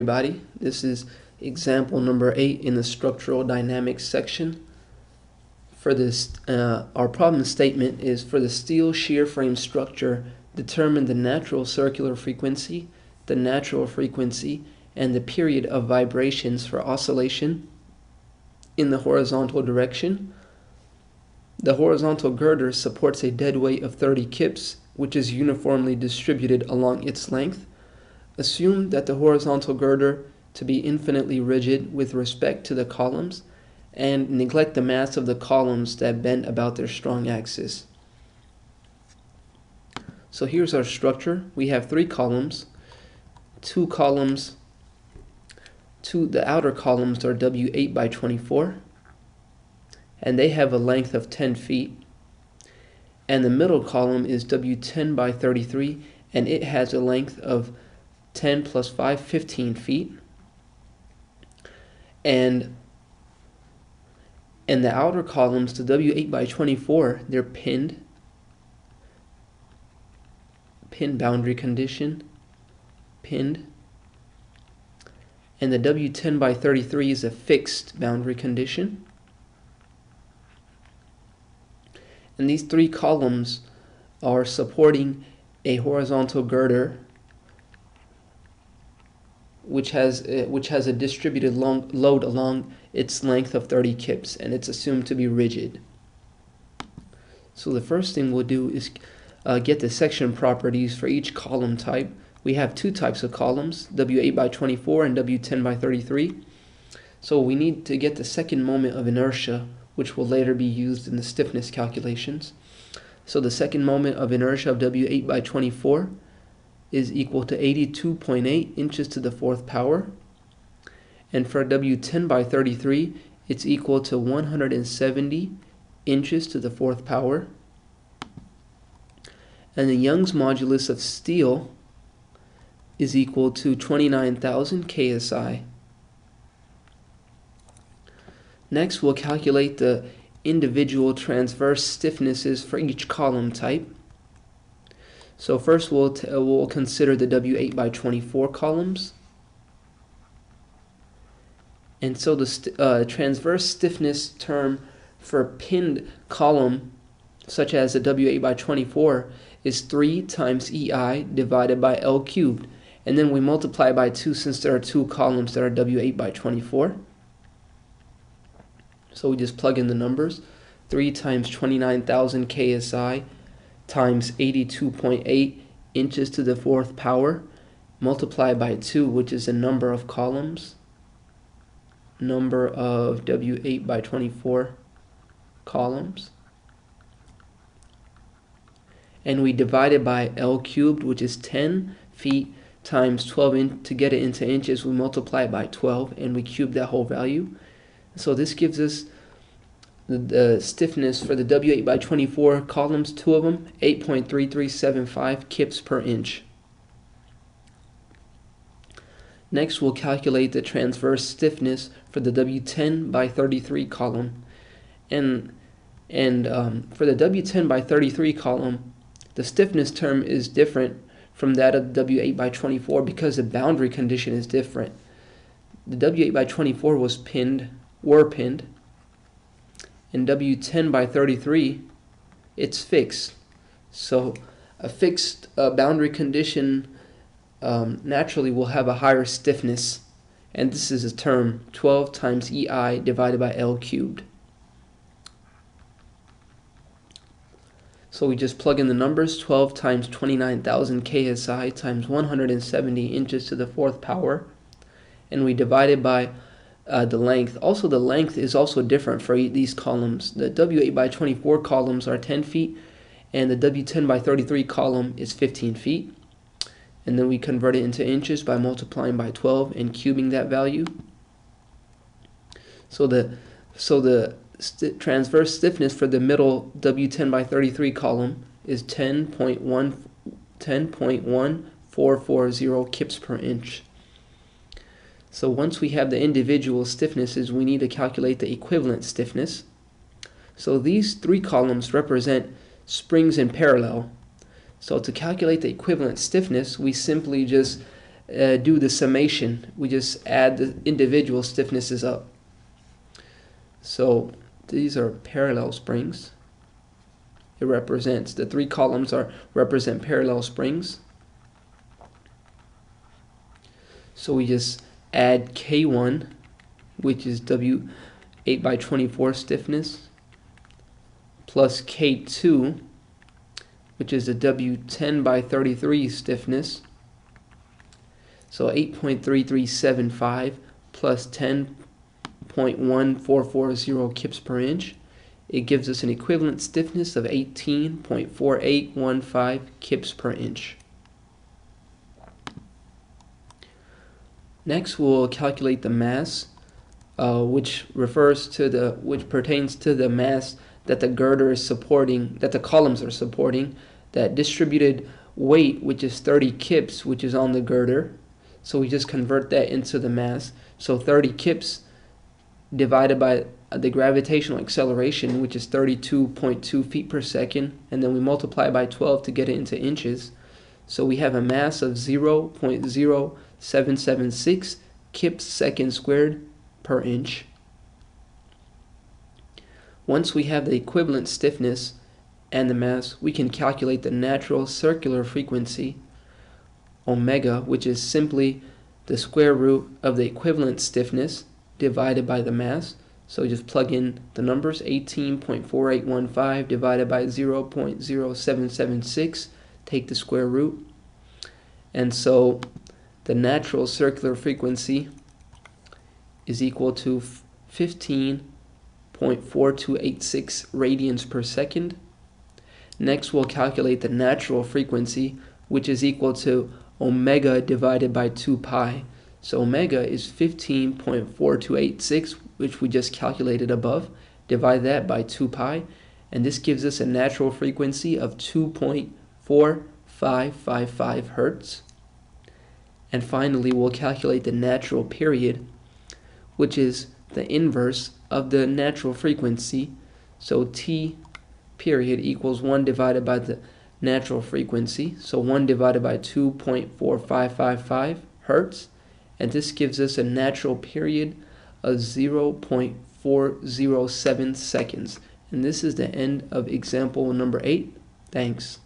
everybody. This is example number eight in the structural dynamics section. For this, uh, our problem statement is for the steel shear frame structure, determine the natural circular frequency, the natural frequency, and the period of vibrations for oscillation in the horizontal direction. The horizontal girder supports a dead weight of 30 kips, which is uniformly distributed along its length. Assume that the horizontal girder to be infinitely rigid with respect to the columns and neglect the mass of the columns that bend about their strong axis. So here's our structure. We have three columns. Two columns, two the outer columns are W8 by 24 and they have a length of 10 feet. And the middle column is W10 by 33 and it has a length of 10 plus 5, 15 feet. And and the outer columns, the W8 by 24, they're pinned. Pin boundary condition. Pinned. And the W10 by 33 is a fixed boundary condition. And these three columns are supporting a horizontal girder which has uh, which has a distributed long, load along its length of 30 kips and it's assumed to be rigid. So the first thing we'll do is uh, get the section properties for each column type. We have two types of columns, W8 by 24 and W10 by 33. So we need to get the second moment of inertia, which will later be used in the stiffness calculations. So the second moment of inertia of W8 by 24 is equal to 82.8 inches to the fourth power. And for W10 by 33, it's equal to 170 inches to the fourth power. And the Young's modulus of steel is equal to 29,000 ksi. Next, we'll calculate the individual transverse stiffnesses for each column type. So first we'll, uh, we'll consider the W8 by 24 columns. And so the st uh, transverse stiffness term for pinned column, such as the W8 by 24, is 3 times EI divided by L cubed. And then we multiply by 2 since there are two columns that are W8 by 24. So we just plug in the numbers. 3 times 29,000 KSI times 82.8 inches to the fourth power multiplied by 2 which is the number of columns number of W8 by 24 columns. And we divide it by L cubed which is 10 feet times 12 in to get it into inches we multiply it by 12 and we cube that whole value. So this gives us the, the stiffness for the W8 by 24 columns, two of them, 8.3375 kips per inch. Next, we'll calculate the transverse stiffness for the W10 by 33 column. And, and um, for the W10 by 33 column, the stiffness term is different from that of the W8 by 24 because the boundary condition is different. The W8 by 24 was pinned, were pinned, in W10 by 33, it's fixed. So a fixed uh, boundary condition um, naturally will have a higher stiffness. And this is a term 12 times EI divided by L cubed. So we just plug in the numbers 12 times 29,000 KSI times 170 inches to the fourth power. And we divide it by uh, the length. Also, the length is also different for these columns. The W8 by 24 columns are 10 feet, and the W10 by 33 column is 15 feet. And then we convert it into inches by multiplying by 12 and cubing that value. So the so the st transverse stiffness for the middle W10 by 33 column is 10.1 10.1440 kips per inch. So once we have the individual stiffnesses, we need to calculate the equivalent stiffness. So these three columns represent springs in parallel. So to calculate the equivalent stiffness, we simply just uh, do the summation. We just add the individual stiffnesses up. So these are parallel springs. It represents, the three columns are represent parallel springs. So we just add K1, which is W 8 by 24 stiffness, plus K2, which is a W10 by 33 stiffness. So 8.3375 plus 10.1440 kips per inch. It gives us an equivalent stiffness of 18.4815 kips per inch. Next, we'll calculate the mass, uh, which refers to the which pertains to the mass that the girder is supporting, that the columns are supporting, that distributed weight, which is 30 kips, which is on the girder. So we just convert that into the mass. So 30 kips divided by the gravitational acceleration, which is 32.2 feet per second, and then we multiply by 12 to get it into inches. So we have a mass of 0.0776 kips second squared per inch. Once we have the equivalent stiffness and the mass, we can calculate the natural circular frequency, omega, which is simply the square root of the equivalent stiffness divided by the mass. So just plug in the numbers 18.4815 divided by 0.0776, take the square root. And so the natural circular frequency is equal to 15.4286 radians per second. Next, we'll calculate the natural frequency, which is equal to omega divided by 2 pi. So omega is 15.4286, which we just calculated above. Divide that by 2 pi, and this gives us a natural frequency of 2.4555 hertz. And finally, we'll calculate the natural period, which is the inverse of the natural frequency. So t period equals 1 divided by the natural frequency. So 1 divided by 2.4555 hertz. And this gives us a natural period of 0.407 seconds. And this is the end of example number 8. Thanks.